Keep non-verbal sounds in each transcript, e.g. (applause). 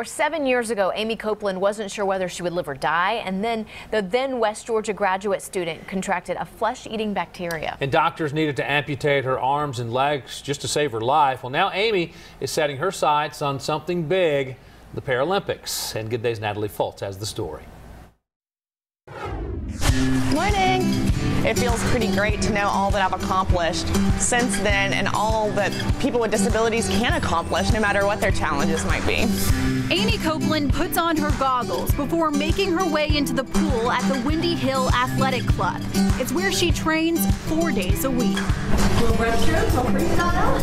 For seven years ago, Aimee Copeland wasn't sure whether she would live or die, and then the then West Georgia graduate student contracted a flesh-eating bacteria. And doctors needed to amputate her arms and legs just to save her life. Well, now Aimee is setting her sights on something big, the Paralympics. And Good Day's Natalie Fultz has the story. Morning. It feels pretty great to know all that I've accomplished since then and all that people with disabilities can accomplish no matter what their challenges might be. Aimee Copeland puts on her goggles before making her way into the pool at the Windy Hill Athletic Club. It's where she trains four days a week. Little breaststroke, hopefully breathe out.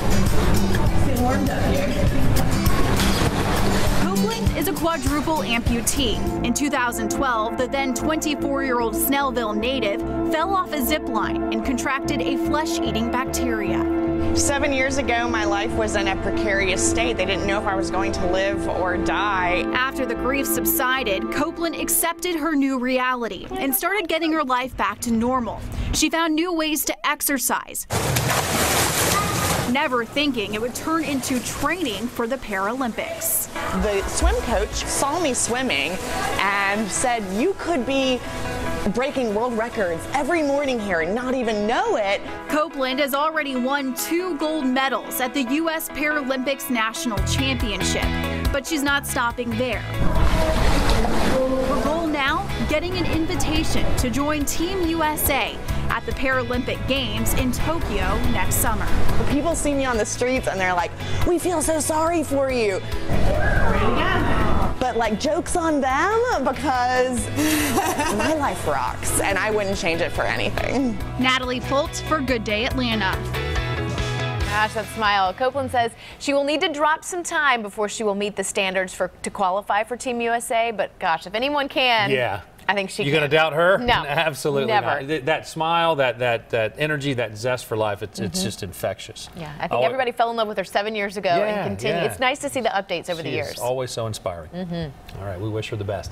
Get warmed up here. Copeland is a quadruple amputee. In 2012, the then 24 year old Snellville native fell off a zip line and contracted a flesh eating bacteria. Seven years ago, my life was in a precarious state. They didn't know if I was going to live or die. After the grief subsided, Copeland accepted her new reality and started getting her life back to normal. She found new ways to exercise never thinking it would turn into training for the Paralympics. The swim coach saw me swimming and said, You could be breaking world records every morning here and not even know it. Copeland has already won two gold medals at the U.S. Paralympics National Championship, but she's not stopping there. Her goal now, getting an invitation to join Team USA at the Paralympic Games in Tokyo next summer. People see me on the streets and they're like, we feel so sorry for you. But like jokes on them because (laughs) my life rocks and I wouldn't change it for anything. Mm. Natalie Fultz for Good Day Atlanta. Gosh, that smile. Copeland says she will need to drop some time before she will meet the standards for to qualify for Team USA. But gosh, if anyone can, yeah. I think she. You going to doubt her? No, (laughs) absolutely never. Not. That smile, that that that energy, that zest for life, it's, mm-hmm. it's just infectious. Yeah, I think oh, everybody fell in love with her seven years ago yeah, and continue. Yeah. It's nice to see the updates over she the years. always so inspiring. Mm-hmm. All right, we wish her the best.